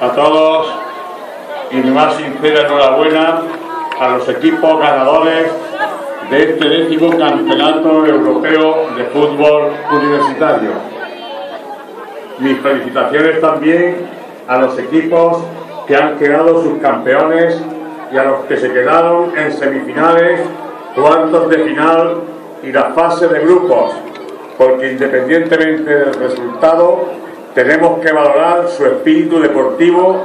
a todos y mi más sincera enhorabuena a los equipos ganadores de este décimo Campeonato Europeo de Fútbol Universitario. Mis felicitaciones también a los equipos que han quedado subcampeones y a los que se quedaron en semifinales, cuartos de final y la fase de grupos, porque independientemente del resultado, tenemos que valorar su espíritu deportivo,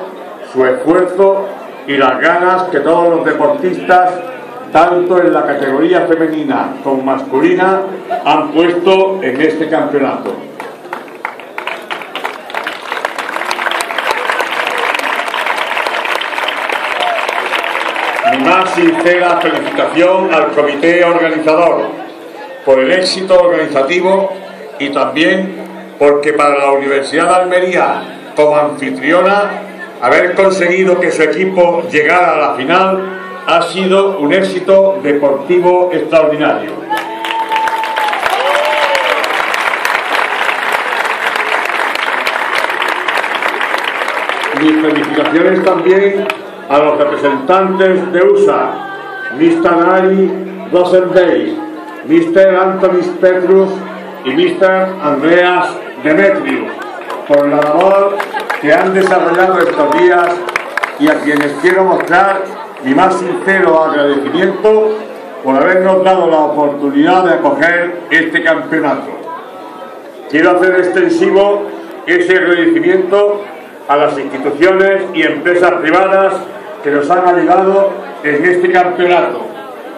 su esfuerzo y las ganas que todos los deportistas, tanto en la categoría femenina como masculina, han puesto en este campeonato. Mi más sincera felicitación al comité organizador por el éxito organizativo y también porque para la Universidad de Almería como anfitriona haber conseguido que su equipo llegara a la final ha sido un éxito deportivo extraordinario. Mis felicitaciones también a los representantes de USA, Mr. Nari Rosenbey, Mr. Anthony Petrus y Mr. Andreas Demetrius por la labor que han desarrollado estos días y a quienes quiero mostrar mi más sincero agradecimiento por habernos dado la oportunidad de acoger este campeonato. Quiero hacer extensivo ese agradecimiento a las instituciones y empresas privadas que nos han ayudado en este campeonato.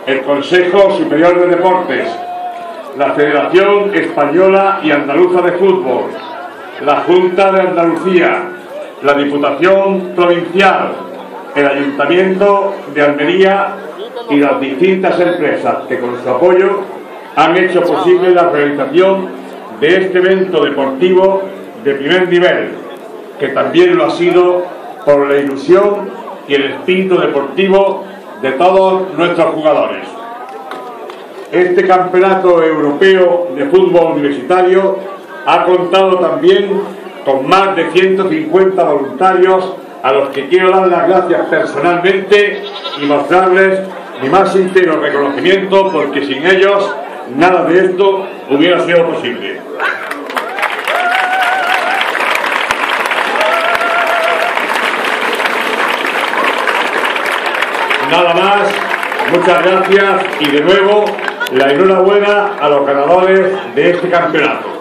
El Consejo Superior de Deportes, la Federación Española y Andaluza de Fútbol, la Junta de Andalucía, la Diputación Provincial, el Ayuntamiento de Almería y las distintas empresas que con su apoyo han hecho posible la realización de este evento deportivo de primer nivel, que también lo ha sido por la ilusión y el espíritu deportivo de todos nuestros jugadores. Este Campeonato Europeo de Fútbol Universitario ha contado también con más de 150 voluntarios a los que quiero dar las gracias personalmente y mostrarles mi más sincero reconocimiento porque sin ellos nada de esto hubiera sido posible. Nada más, muchas gracias y de nuevo la enhorabuena a los ganadores de este campeonato.